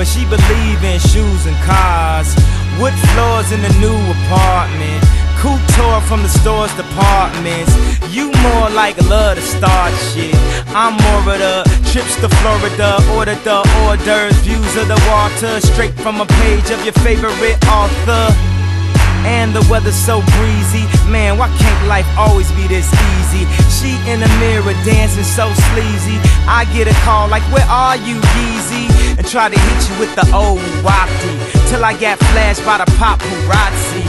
but she believe in shoes and cars. Wood floors in the new apartment. Couture from the store's departments. You more like love to start shit. I'm more of the trips to Florida, order the orders, views of the water, straight from a page of your favorite author. And the weather's so breezy, man. Why can't life always be this easy? She in the mirror dancing so sleazy. I get a call like, Where are you, Yeezy? And try to hit you with the old wapty till I got flashed by the paparazzi.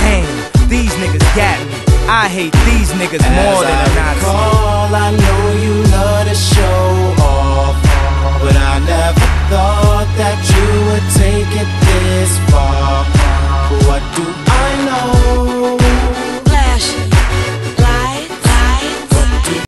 Damn, these niggas got me. I hate these niggas more than I a Nazi. recall, I know you love to show off, but I never thought that you would take it this far.